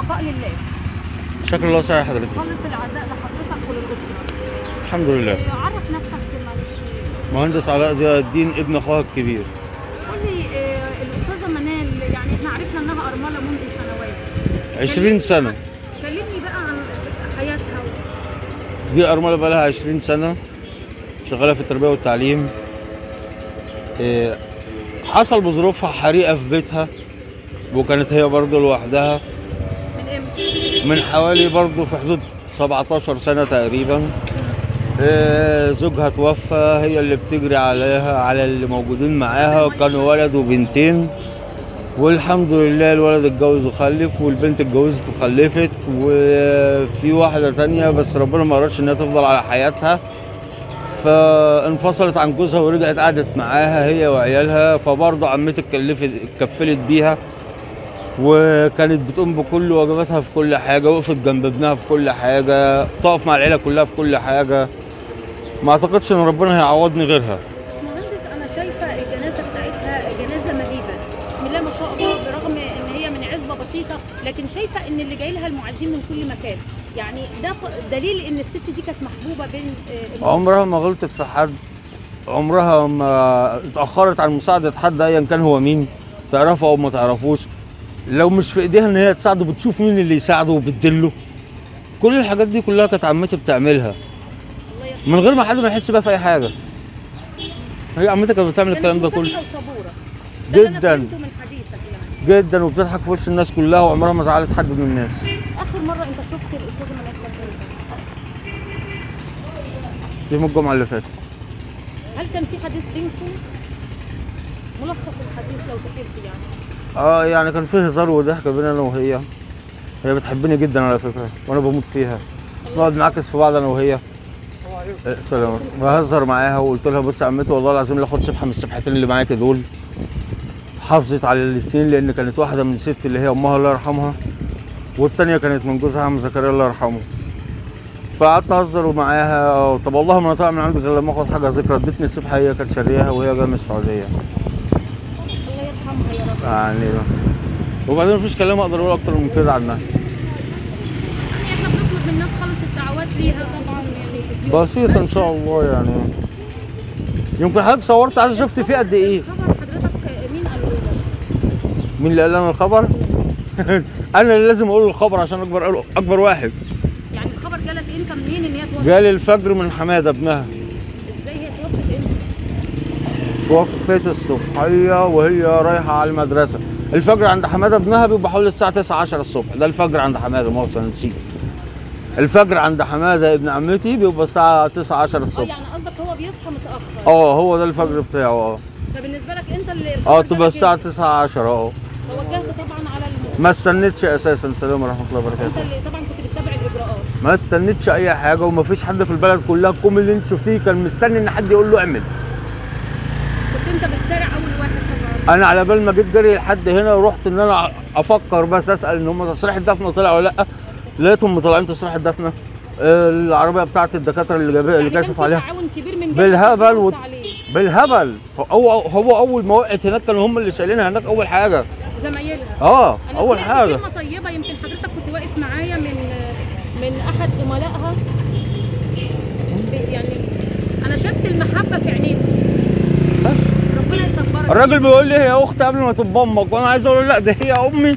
والبقاء لله. شكر الله سعي حضرتك. خالص العزاء لحضرتك وللأسرة. الحمد لله. آه، عرف نفسك معلش مهندس علاء ضياء الدين ابن اخوها الكبير قول لي آه، الأستاذة منال يعني إحنا عرفنا إنها أرملة منذ سنوات. 20 سنة. كلمني بقى عن حياتها. دي أرملة بقى لها 20 سنة شغالة في التربية والتعليم. إيه، حصل بظروفها حريقة في بيتها وكانت هي برضه لوحدها. من حوالي برضه في حدود 17 سنة تقريبا إيه، زوجها توفى هي اللي بتجري عليها على اللي موجودين معاها كانوا ولد وبنتين. والحمد لله الولد اتجوز وخلف والبنت اتجوزت وخلفت وفي واحدة تانية بس ربنا ما أردش إنها تفضل على حياتها. فانفصلت عن جوزها ورجعت قعدت معاها هي وعيالها فبرضه عمتي اتكلفت اتكفلت بيها. وكانت بتقوم بكل واجباتها في كل حاجة وقفت جنب ابنها في كل حاجة تقف مع العيلة كلها في كل حاجة. ما أعتقدش إن ربنا هيعوضني غيرها. مهندس أنا شايفة الجنازة بتاعتها جنازة مهيبة. بسم الله ما شاء الله برغم إن هي من عزبة بسيطة لكن شايفة إن اللي جاي لها المعازيم من كل مكان. يعني ده دليل إن الست دي كانت محبوبة بين آه، عمرها ما غلطت في حد عمرها ما اتأخرت عن مساعدة حد ايا كان هو مين تعرفه أو ما تعرفوش. لو مش في إيديها إن هي تساعده بتشوف مين اللي يساعده وبتدله. كل الحاجات دي كلها كانت عمتي بتعملها. من غير ما حد ما يحس بيها في أي حاجة. هي عمتي كانت بتعمل الكلام ده كله. جداً. من يعني. جدا وبتضحك في وش الناس كلها وعمرها ما زعلت حد من الناس. آخر مرة أنت شفت الاستاذه دي من الجمعة اللي فاتت. هل كان في حديث بينكم؟ ملخص الحديث لو تحب يعني. آه يعني كان فيه هزار وضحك بين أنا وهي. هي بتحبني جدا على فكرة وأنا بموت فيها. نقعد نعكس في بعض أنا وهي. إيه، سلام. بهزر معاها وقلت لها بصي يا عمتي والله العظيم لا أخد سبحه من السبحتين اللي معاكي دول. حافظت على الاثنين لأن كانت واحدة من ست اللي هي أمها الله يرحمها والتانية كانت من جوزها عم زكريا الله يرحمه. فقعدت أهزر معاها. طب والله ما أنا طالع من عندك غير لما أخد حاجة ذكرى ادتني سبحة هي كانت شارياها وهي جاية من السعودية. الله يرحمها يا رب يعني وبعدين مفيش كلام أقدر أقول أكتر من كده عنها. يعني إحنا بنطلب من الناس خالص الدعوات ليها طبعا يعني. بسيطة إن شاء الله يعني. يمكن حضرتك صورت عايز شفت فيه قد إيه؟ خبر حضرتك مين قال لك؟ مين اللي قال لنا الخبر؟ أنا اللي لازم أقول الخبر عشان أكبر أكبر واحد. يعني الخبر جالك انت منين إن هي؟ جالي الفجر من حمادة ابنها إزاي هي توفت إمتى؟ توفت الصبحية وهي رايحة على المدرسة. الفجر عند حمادة ابنها بيبقى حوالي الساعة 9 10 الصبح. ده الفجر عند حمادة مؤاخذه أنا نسيت. الفجر عند حمادة ابن عمتي بيبقى الساعة 9 10 آه الصبح. يعني قصدك هو بيصحى متأخر؟ آه هو ده الفجر بتاعه آه. فبالنسبة لك انت اللي آه تبقى الساعة انت. 9 10 آه. توجهت طبعا على الم... ما استنيتش أساسا. السلام ورحمة الله انت وبركاته اللي طبعا كنت بتتابع الإجراءات. ما استنيتش أي حاجة وما فيش حد في البلد كلها. الكوم اللي انت شفتيه كان مستني إن حد يقول له اعمل كنت انت بتسارع اول واحد طبعا أنا على بال ما جيت جري لحد هنا ورحت إن أنا أفكر بس أسأل إن هم تصريح الدفنه طلع ولا لأ. لقيتهم مطلعين تصريح الدفنه العربية بتاعت الدكاترة اللي جاب اللي يعني كاشف عليها. كبير من بالهبل و... بالهبل. هو هو أول ما وقعت هناك كانوا هم اللي شايلينها هناك أول حاجة. زمايلها. آه أول حاجة. كلمة طيبة يمكن حضرتك كنت واقف معايا من من أحد زملائها. يعني أنا شفت المحبة في عينيك بس ربنا يصبرك الراجل بيقول لي هي أختي قبل ما تبقى أمك وأنا عايز أقول له لا ده هي أمي